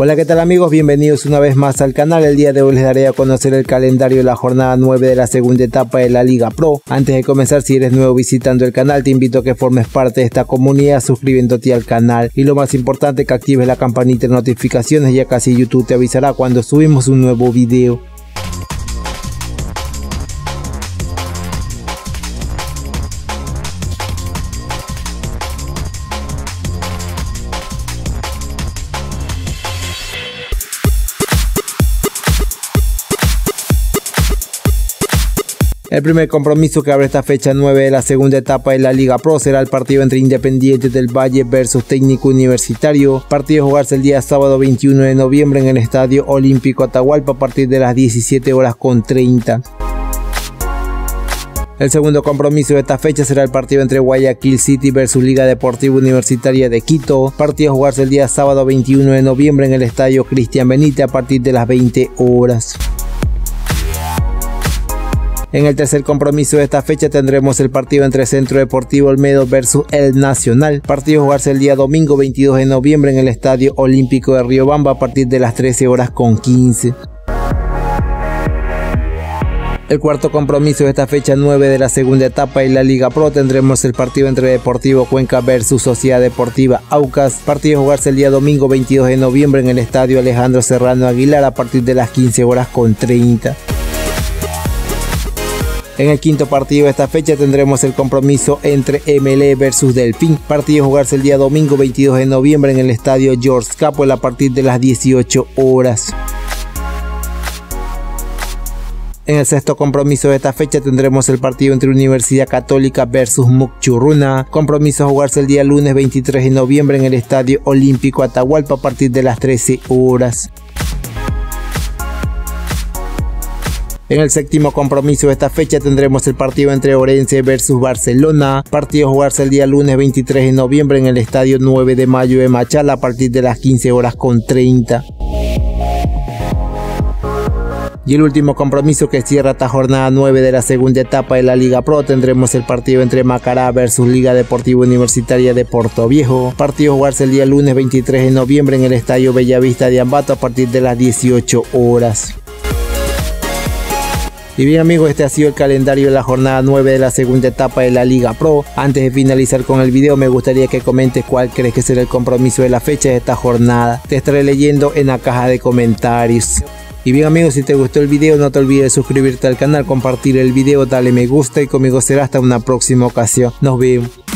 Hola qué tal amigos, bienvenidos una vez más al canal. El día de hoy les daré a conocer el calendario de la jornada 9 de la segunda etapa de la Liga Pro. Antes de comenzar, si eres nuevo visitando el canal, te invito a que formes parte de esta comunidad suscribiéndote al canal. Y lo más importante, que actives la campanita de notificaciones ya casi YouTube te avisará cuando subimos un nuevo video. El primer compromiso que abre esta fecha 9 de la segunda etapa de la Liga Pro será el partido entre Independiente del Valle versus Técnico Universitario. Partido jugarse el día sábado 21 de noviembre en el Estadio Olímpico Atahualpa a partir de las 17 horas con 30. El segundo compromiso de esta fecha será el partido entre Guayaquil City versus Liga Deportiva Universitaria de Quito. Partido a jugarse el día sábado 21 de noviembre en el Estadio Cristian Benítez a partir de las 20 horas. En el tercer compromiso de esta fecha tendremos el partido entre Centro Deportivo Olmedo versus El Nacional. Partido jugarse el día domingo 22 de noviembre en el Estadio Olímpico de Riobamba a partir de las 13 horas con 15. El cuarto compromiso de esta fecha 9 de la segunda etapa en la Liga Pro tendremos el partido entre Deportivo Cuenca versus Sociedad Deportiva Aucas. Partido jugarse el día domingo 22 de noviembre en el Estadio Alejandro Serrano Aguilar a partir de las 15 horas con 30. En el quinto partido de esta fecha tendremos el compromiso entre MLE versus Delfín. Partido jugarse el día domingo 22 de noviembre en el estadio George Capwell a partir de las 18 horas. En el sexto compromiso de esta fecha tendremos el partido entre Universidad Católica versus Mucchurruna. Compromiso a jugarse el día lunes 23 de noviembre en el Estadio Olímpico Atahualpa a partir de las 13 horas. En el séptimo compromiso de esta fecha tendremos el partido entre Orense versus Barcelona. Partido jugarse el día lunes 23 de noviembre en el estadio 9 de mayo de Machala a partir de las 15 horas con 30. Y el último compromiso que cierra esta jornada 9 de la segunda etapa de la Liga Pro tendremos el partido entre Macará versus Liga Deportiva Universitaria de Puerto Viejo. Partido jugarse el día lunes 23 de noviembre en el Estadio Bellavista de Ambato a partir de las 18 horas. Y bien amigos, este ha sido el calendario de la jornada 9 de la segunda etapa de la Liga Pro. Antes de finalizar con el video, me gustaría que comentes cuál crees que será el compromiso de la fecha de esta jornada. Te estaré leyendo en la caja de comentarios. Y bien amigos, si te gustó el video no te olvides de suscribirte al canal, compartir el video, darle me gusta y conmigo será hasta una próxima ocasión. Nos vemos.